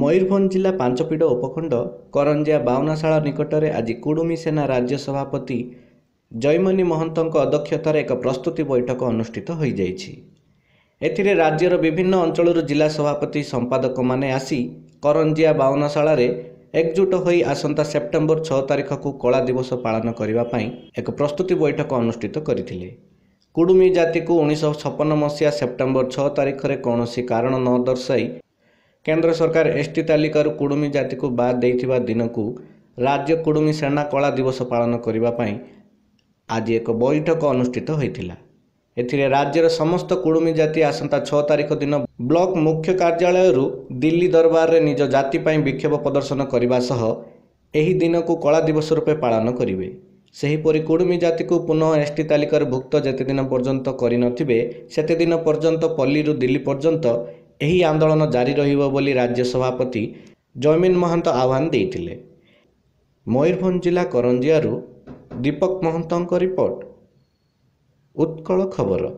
ମୟୂରଭଞ୍ଜ ଜିଲ୍ଲା ପାଞ୍ଚପିଡ଼ ଉପଖଣ୍ଡ କରଞ୍ଜିଆ ବାଉନାଶାଳା ନିକଟରେ ଆଜି କୁଡ଼ୁମି ସେନା ରାଜ୍ୟ ସଭାପତି ଜୟମନୀ ମହନ୍ତଙ୍କ ଅଧ୍ୟକ୍ଷତାରେ ଏକ ପ୍ରସ୍ତୁତି ବୈଠକ ଅନୁଷ୍ଠିତ ହୋଇଯାଇଛି। ଏଥିରେ ରାଜ୍ୟର ବିଭିନ୍ନ ଅଞ୍ଚଳରୁ ଜିଲ୍ଲା ସଭାପତି ସମ୍ପାଦକମାନେ ଆସି କରଞ୍ଜିଆ ବାଉନାଶାଳାରେ ଏକଜୁଟ ହୋଇ ଆସନ୍ତା ସେପ୍ଟେମ୍ବର ଛଅ ତାରିଖକୁ କଳା ଦିବସ ପାଳନ କରିବା ପାଇଁ ଏକ ପ୍ରସ୍ତୁତି ବୈଠକ ଅନୁଷ୍ଠିତ କରିଥିଲେ। କୁଡ଼ୁମି ଜାତିକୁ ଉଣେଇଶହ ଛପନ ମସିହା ସେପ୍ଟେମ୍ବର ଛଅ ତାରିଖରେ କୌଣସି କାରଣ ନ ଦର୍ଶାଇ କେନ୍ଦ୍ର ସରକାର ଏସ୍ଟି ତାଲିକାରୁ କୁଡ଼ୁମି ଜାତିକୁ ବାଦ୍ ଦେଇଥିବା ଦିନକୁ ରାଜ୍ୟ କୁଡ଼ୁମି ସେନା କଳା ଦିବସ ପାଳନ କରିବା ପାଇଁ ଆଜି ଏକ ବୈଠକ ଅନୁଷ୍ଠିତ ହୋଇଥିଲା। ଏଥିରେ ରାଜ୍ୟର ସମସ୍ତ କୁଡ଼ୁମି ଜାତି ଆସନ୍ତା ଛଅ ତାରିଖ ଦିନ ବ୍ଲକ ମୁଖ୍ୟ କାର୍ଯ୍ୟାଳୟରୁ ଦିଲ୍ଲୀ ଦରବାରରେ ନିଜ ଜାତି ପାଇଁ ବିକ୍ଷୋଭ ପ୍ରଦର୍ଶନ କରିବା ସହ ଏହି ଦିନକୁ କଳା ଦିବସ ରୂପେ ପାଳନ କରିବେ। ସେହିପରି କୁଡ଼ୁମି ଜାତିକୁ ପୁନଃ ଏସ୍ଟି ତାଲିକାରୁ ଭୁକ୍ତ ଯେତେଦିନ ପର୍ଯ୍ୟନ୍ତ କରିନଥିବେ ସେତେଦିନ ପର୍ଯ୍ୟନ୍ତ ପଲ୍ଲୀରୁ ଦିଲ୍ଲୀ ପର୍ଯ୍ୟନ୍ତ ଏହି ଆନ୍ଦୋଳନ ଜାରି ରହିବ ବୋଲି ରାଜ୍ୟ ସଭାପତି ଜୟମିନ ମହାନ୍ତ ଆହ୍ୱାନ ଦେଇଥିଲେ ମୟୂରଭଞ୍ଜ ଜିଲ୍ଲା କରଞ୍ଜିଆରୁ ଦୀପକ ମହନ୍ତଙ୍କ ରିପୋର୍ଟ ଉତ୍କଳ ଖବର